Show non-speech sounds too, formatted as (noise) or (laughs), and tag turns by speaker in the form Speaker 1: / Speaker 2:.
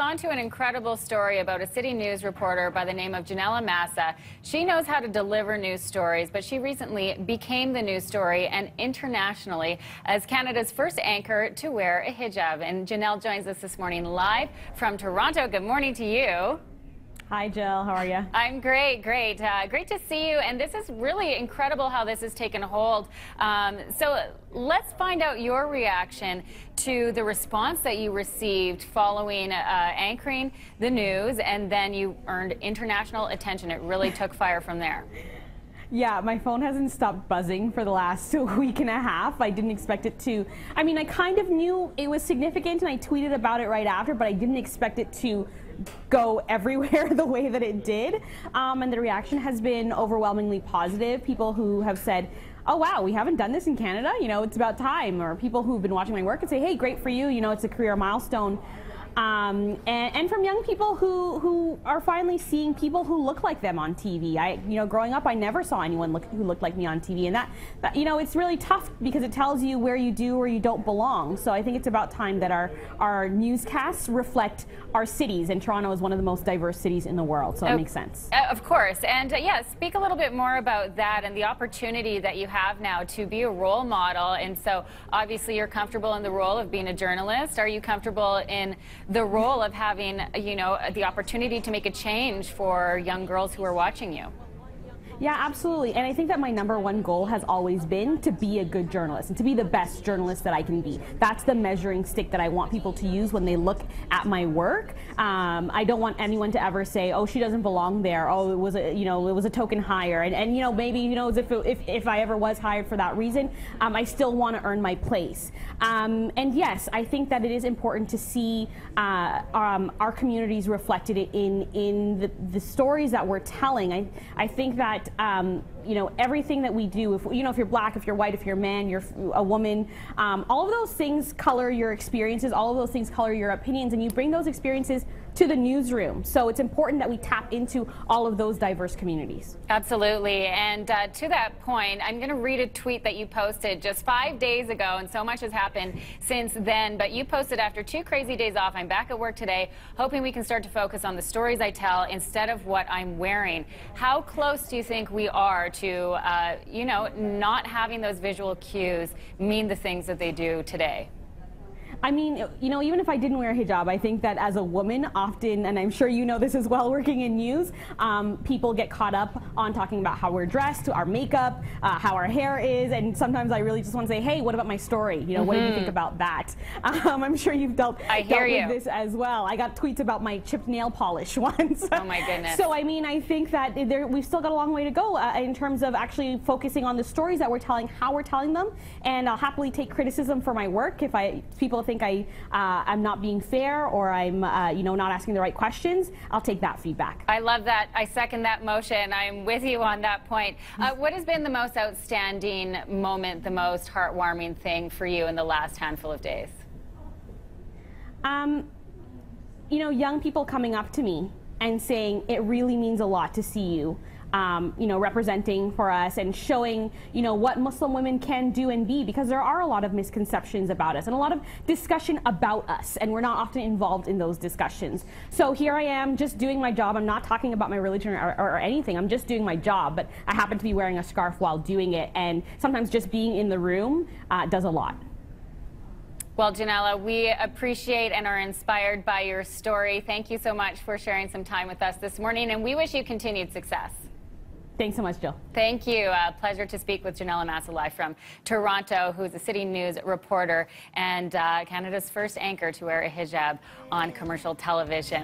Speaker 1: on to an incredible story about a city news reporter by the name of Ginella Massa. She knows how to deliver news stories, but she recently became the news story and internationally as Canada's first anchor to wear a hijab. And Janelle joins us this morning live from Toronto. Good morning to you.
Speaker 2: Hi, Jill. How are you?
Speaker 1: I'm great, great. Uh, great to see you. And this is really incredible how this has taken hold. Um, so let's find out your reaction to the response that you received following uh, anchoring the news, and then you earned international attention. It really took fire from there.
Speaker 2: Yeah, my phone hasn't stopped buzzing for the last (laughs) week and a half. I didn't expect it to. I mean, I kind of knew it was significant and I tweeted about it right after, but I didn't expect it to go (laughs) everywhere the way that it did. Um, and the reaction has been overwhelmingly positive. People who have said, oh wow, we haven't done this in Canada, you know, it's about time. Or people who've been watching my work and say, hey, great for you, you know, it's a career milestone. Um, and, and, from young people who, who are finally seeing people who look like them on TV. I, you know, growing up, I never saw anyone look, who looked like me on TV, and that, that, you know, it's really tough because it tells you where you do or you don't belong. So I think it's about time that our our newscasts reflect our cities, and Toronto is one of the most diverse cities in the world, so it makes sense.
Speaker 1: Uh, of course, and uh, yeah, speak a little bit more about that and the opportunity that you have now to be a role model. And so, obviously, you're comfortable in the role of being a journalist. Are you comfortable in the role of having, you know, the opportunity to make a change for young girls who are watching you?
Speaker 2: Yeah, absolutely. And I think that my number one goal has always been to be a good journalist and to be the best journalist that I can be. That's the measuring stick that I want people to use when they look at my work. Um, I don't want anyone to ever say, "Oh, she doesn't belong there." Oh, it was a you know it was a token hire, and, and you know maybe you know if if if I ever was hired for that reason, um, I still want to earn my place. Um, and yes, I think that it is important to see uh, um, our communities reflected in in the, the stories that we're telling. I I think that um, you know, everything that we do, if, you know, if you're black, if you're white, if you're a man, you're a woman, um, all of those things color your experiences, all of those things color your opinions, and you bring those experiences to the newsroom. So it's important that we tap into all of those diverse communities.
Speaker 1: Absolutely. And uh, to that point, I'm going to read a tweet that you posted just five days ago, and so much has happened since then. But you posted after two crazy days off, I'm back at work today, hoping we can start to focus on the stories I tell instead of what I'm wearing. How close do you think we are to, uh, you know, not having those visual cues mean the things that they do today?
Speaker 2: I mean, you know, even if I didn't wear a hijab, I think that as a woman, often, and I'm sure you know this as well, (laughs) working in news, um, people get caught up on talking about how we're dressed, our makeup, uh, how our hair is, and sometimes I really just want to say, hey, what about my story? You know, mm -hmm. what do you think mm-hmm. about that? (laughs) Um, I'm sure you've dealt,
Speaker 1: I
Speaker 2: dealt
Speaker 1: you.
Speaker 2: with this as well. I got tweets about my chipped nail polish (laughs) once.
Speaker 1: Oh my goodness.
Speaker 2: so I mean, I think that there, we've still got a long way to go uh, in terms of actually focusing on the stories that we're telling, how we're telling them, and I'll happily take criticism for my work if I people think I, uh, I'm not being fair or I'm, uh, you know, not asking the right questions, I'll take that feedback.
Speaker 1: I love that. I second that motion. I'm with you on that point. Uh, what has been the most outstanding moment, the most heartwarming thing for you in the last handful of days?
Speaker 2: Um, you know, young people coming up to me and saying, it really means a lot to see you um, you know, representing for us and showing, you know, what Muslim women can do and be because there are a lot of misconceptions about us and a lot of discussion about us and we're not often involved in those discussions. So here I am just doing my job. I'm not talking about my religion or, or, or anything. I'm just doing my job, but I happen to be wearing a scarf while doing it and sometimes just being in the room uh, does a lot.
Speaker 1: Well, Ginella, we appreciate and are inspired by your story. Thank you so much for sharing some time with us this morning, and we wish you continued success.
Speaker 2: Thanks so much, Jill.
Speaker 1: Thank you. Uh, pleasure to speak with Ginella Massa live from Toronto, who's a City News reporter and uh, Canada's first anchor to wear a hijab on commercial television.